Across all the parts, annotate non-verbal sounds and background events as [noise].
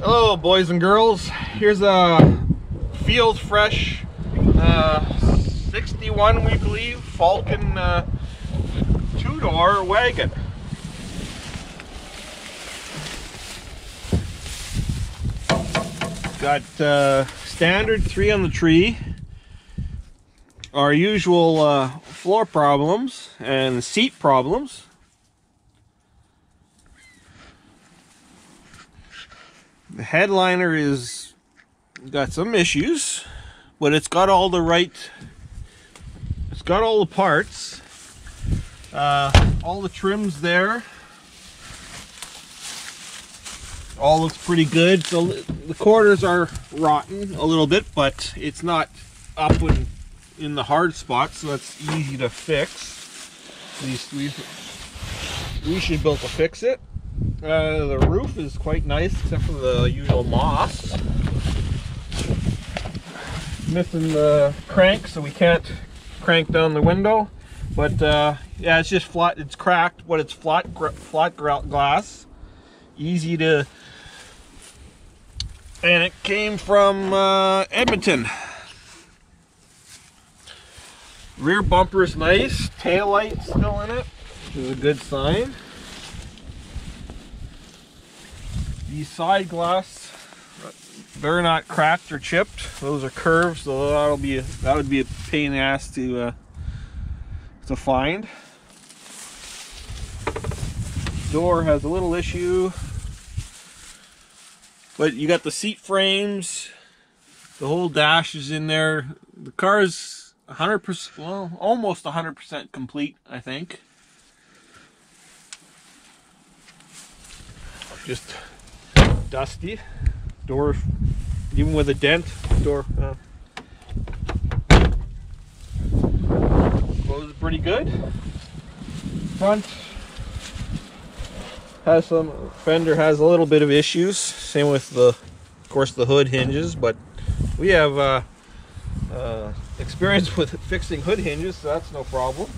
Hello, boys and girls. Here's a Field Fresh uh, 61, we believe, Falcon uh, two-door wagon. Got uh, standard three on the tree, our usual uh, floor problems and seat problems. The headliner is got some issues, but it's got all the right, it's got all the parts, uh, all the trims there. All looks pretty good. So the quarters are rotten a little bit, but it's not up in, in the hard spot, so that's easy to fix. At least we we should be able to fix it. Uh, the roof is quite nice, except for the usual moss. Missing the crank, so we can't crank down the window. But uh, yeah, it's just flat. It's cracked, but it's flat, flat glass. Easy to, and it came from uh, Edmonton. Rear bumper is nice. Tail light still in it, which is a good sign. These side glass, they're not cracked or chipped. Those are curved, so that'll be a, that would be a pain in the ass to uh, to find. Door has a little issue, but you got the seat frames. The whole dash is in there. The car's 100%, well, almost 100% complete, I think. Just dusty. Door, even with a dent, door uh, pretty good. Front has some, fender has a little bit of issues. Same with the, of course, the hood hinges, but we have uh, uh, experience [laughs] with fixing hood hinges, so that's no problem.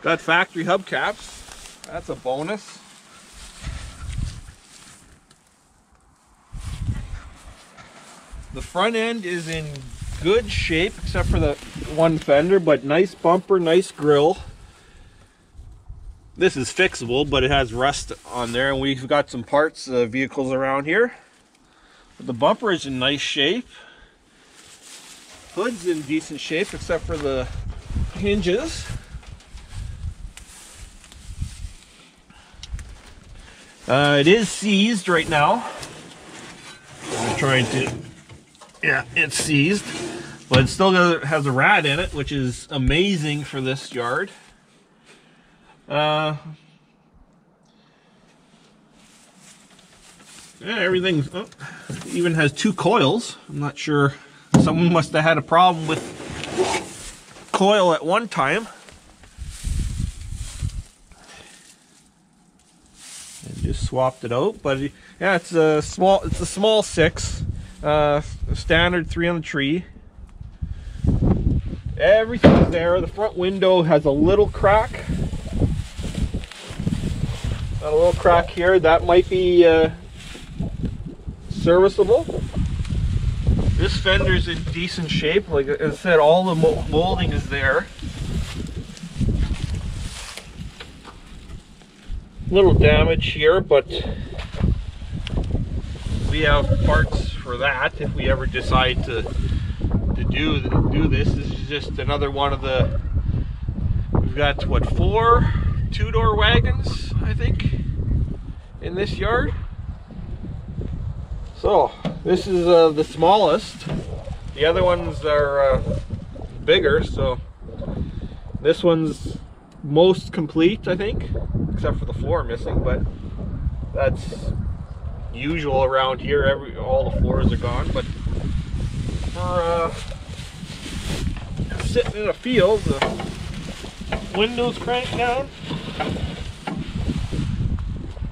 Got factory hubcaps. That's a bonus. The front end is in good shape except for the one fender, but nice bumper, nice grill. This is fixable, but it has rust on there, and we've got some parts uh, vehicles around here. But the bumper is in nice shape. Hood's in decent shape except for the hinges. Uh, it is seized right now. I'm trying to yeah, it's seized, but it still has a rat in it, which is amazing for this yard. Uh, yeah, everything oh, even has two coils. I'm not sure. Someone must have had a problem with coil at one time. And just swapped it out, but yeah, it's a small. It's a small six. Uh, standard three on the tree. Everything's there. The front window has a little crack. Got a little crack here. That might be uh, serviceable. This fender's in decent shape. Like I said, all the molding is there. Little damage here, but we have parts for that if we ever decide to to do do this. This is just another one of the. We've got what four two-door wagons, I think, in this yard. So this is uh, the smallest. The other ones are uh, bigger, so this one's most complete, I think, except for the floor missing, but that's usual around here. Every all the floors are gone, but for uh, sitting in a field, the windows crank down.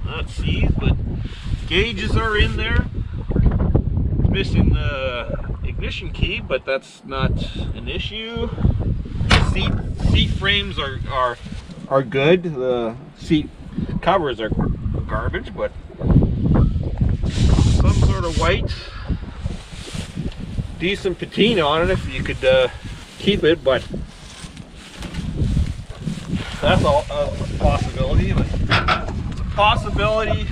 Not seized, but gauges are in there. Missing the ignition key, but that's not an issue. Seat seat frames are are are good. The seat covers are garbage, but white. Decent patina on it if you could uh, keep it, but that's a, a possibility. But it's a possibility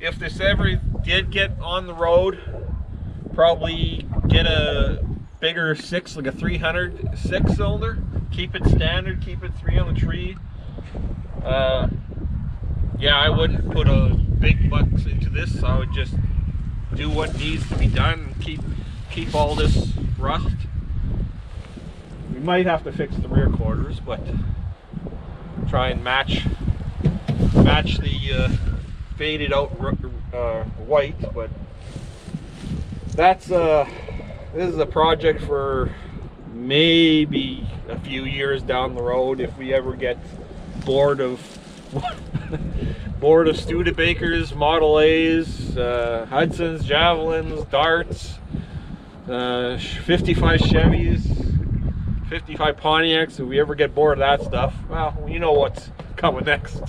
if this ever did get on the road, probably get a bigger six, like a 300 six cylinder. Keep it standard, keep it three on the tree. Uh, yeah, I wouldn't put a big bucks into this. so I would just do what needs to be done. Keep keep all this rust. We might have to fix the rear quarters, but try and match match the uh, faded out uh, white. But that's uh, this is a project for maybe a few years down the road if we ever get bored of [laughs] bored of Studebakers, Model A's, uh, Hudson's, Javelins, Darts, uh, 55 Chevys, 55 Pontiacs. If we ever get bored of that stuff, well, you know what's coming next.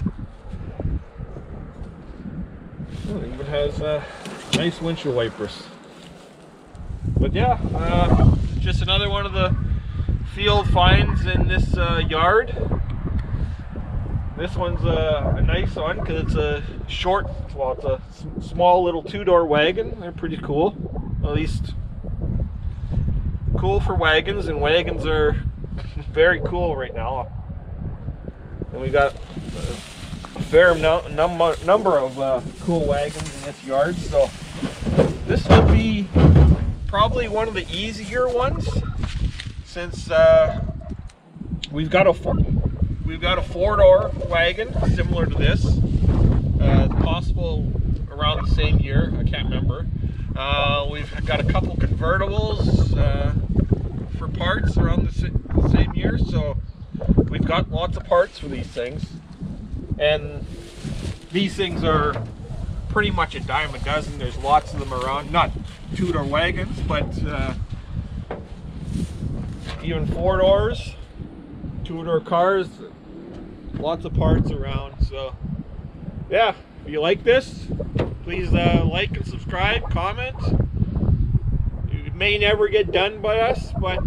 Oh, even has uh, nice windshield wipers. But yeah, uh, just another one of the field finds in this uh, yard. This one's a, a nice one because it's a short, well, it's a small little two-door wagon. They're pretty cool, at least cool for wagons, and wagons are [laughs] very cool right now. And we got a fair no number number of uh, cool wagons in this yard, so this will be probably one of the easier ones since uh, we've got a We've got a four-door wagon similar to this. Uh, possible around the same year. I can't remember. Uh, we've got a couple convertibles uh, for parts around the same year. So we've got lots of parts for these things. And these things are pretty much a dime a dozen. There's lots of them around. Not two-door wagons, but uh, even four doors, two-door cars lots of parts around. So yeah, if you like this, please uh, like and subscribe, comment. It may never get done by us, but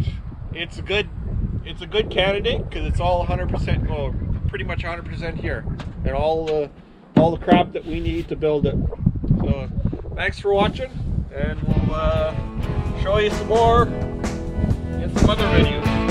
it's a good it's a good candidate because it's all 100% well pretty much 100% here and all the all the crap that we need to build it. So thanks for watching and we'll uh, show you some more in some other videos.